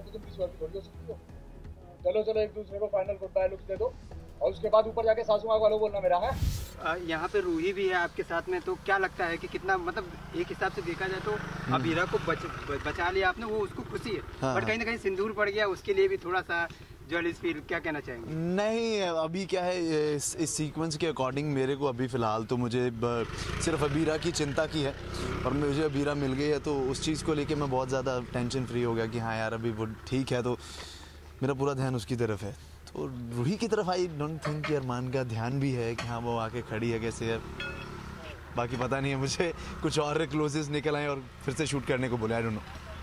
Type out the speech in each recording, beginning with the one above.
रहते तुम किस बार छोड़ थोड़ी हो सकती हो चलो चलो एक दूसरे को फाइनल गुड बाय लुक दे दो। और उसके बाद ऊपर जाके सासू माँ वालों बोलना मेरा है? यहाँ पे रूही भी है आपके साथ में तो क्या लगता है कि कितना मतलब एक हिसाब से देखा जाए तो अबीरा को बच, बचा लिया आपने वो उसको खुशी है। हाँ, बट हाँ। कहीं ना कहीं सिंदूर पड़ गया उसके लिए भी थोड़ा सा नहीं अभी क्या है इस, इस सीक्वेंस के अकॉर्डिंग मेरे को अभी फ़िलहाल तो मुझे ब, सिर्फ़ अबीरा की चिंता की है और मुझे अबीरा मिल गई है तो उस चीज़ को लेके मैं बहुत ज़्यादा टेंशन फ्री हो गया कि हाँ यार अभी वो ठीक है तो मेरा पूरा ध्यान उसकी तरफ़ है। तो रूही की तरफ़ आई डोंट थिंक कि अरमान का ध्यान भी है कि हाँ वो आके खड़ी है कैसे है बाकी पता नहीं है मुझे कुछ और क्लोजेस निकल आए और फिर से शूट करने को बोले आई डोंट नो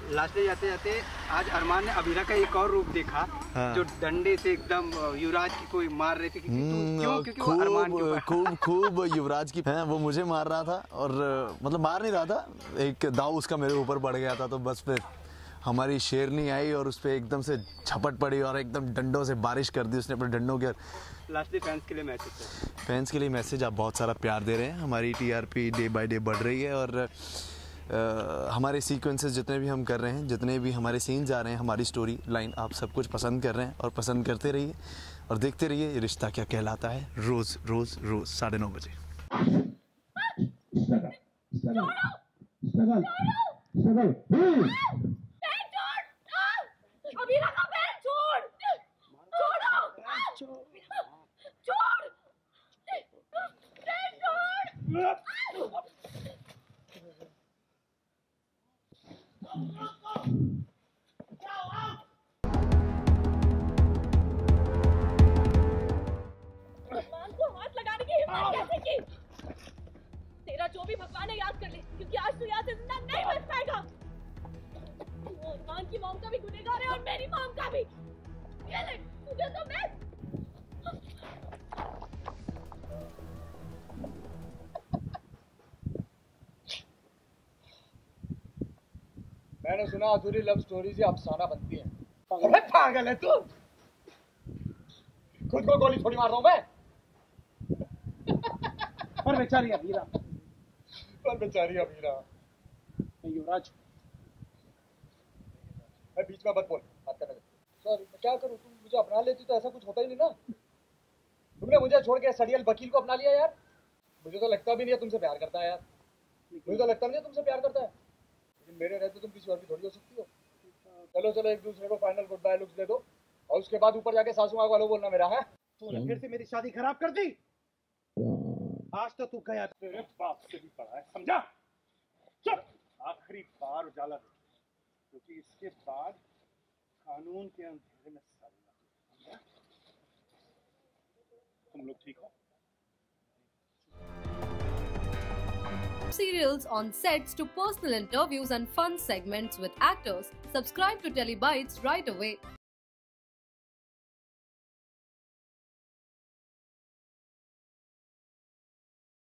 लास्ट जाते जाते आज अरमान ने अबीरा का एक और रूप देखा हाँ। जो डंडे से एकदम युवराज की कोई मार रहे थे हम्म, क्यों? क्योंकि वो अरमान खूब खूब खूब युवराज की हैं वो मुझे मार रहा था और मतलब मार नहीं रहा था। एक दाव उसका मेरे ऊपर पड़ गया था तो बस फिर हमारी शेरनी आई और उस पर एकदम से झपट पड़ी और एकदम डंडों से बारिश कर दी उसने अपने डंडों के। लास्ट डे फैंस के लिए मैसेज फैंस के लिए मैसेज आप बहुत सारा प्यार दे रहे हैं। हमारी टीआरपी डे बाय डे बढ़ रही है और अ, हमारे सीक्वेंसेस जितने भी हम कर रहे हैं जितने भी हमारे सीन्स आ रहे हैं हमारी स्टोरी लाइन आप सब कुछ पसंद कर रहे हैं और पसंद करते रहिए और देखते रहिए ये रिश्ता क्या कहलाता है रोज़ रोज़ रोज़ साढ़े नौ बजे आ पैर छोड़ छोड़ो छोड़ पैर छोड़ भगवान को हाथ लगाने की हिम्मत कैसे की तेरा जो भी भगवान है याद कर ले क्योंकि आज तू यहाँ से ज़िंदा नहीं बच पाएगा। वो की मॉम का भी गुनेगार है और मेरी मॉम का भी। ये ले तुझे तो मैं मैंने सुना अधूरी लव स्टोरी से अफसाना बनती है। पागल है पागल है तू। खुद को गोली थोड़ी मार रहा हूँ मैं। पर बेचारी अबीरा पर बेचारी अमीरा। युवराज मैं बीच में मत बोल बात करने सॉरी मैं क्या करूँ? तुम मुझे अपना लेती तो ऐसा कुछ होता ही नहीं ना। तुमने मुझे छोड़ के सड़ियल वकील को अपना लिया यार। मुझे तो लगता भी नहीं है तुमसे प्यार करता है यार। मुझे तो लगता भी नहीं है तुमसे प्यार करता है। मेरे रहते तुम किसी और की थोड़ी हो सकती हो। चलो चलो एक दूसरे को फाइनल गुड बाय लुक्स दे दो। और उसके बाद ऊपर जाके सासू माँ वालों बोलना मेरा है? तूने फिर से मेरी शादी खराब कर दी? आज तो तू गया। तेरे बाप से भी पड़ा है समझा? चुप आखिरी बार उजाला दे। क्योंकि इसके बाद कानून के अंधेरे में सड़ना तुम लोग ठीक हो? Serials on sets to personal interviews and fun segments with actors. Subscribe to Telebytes right away.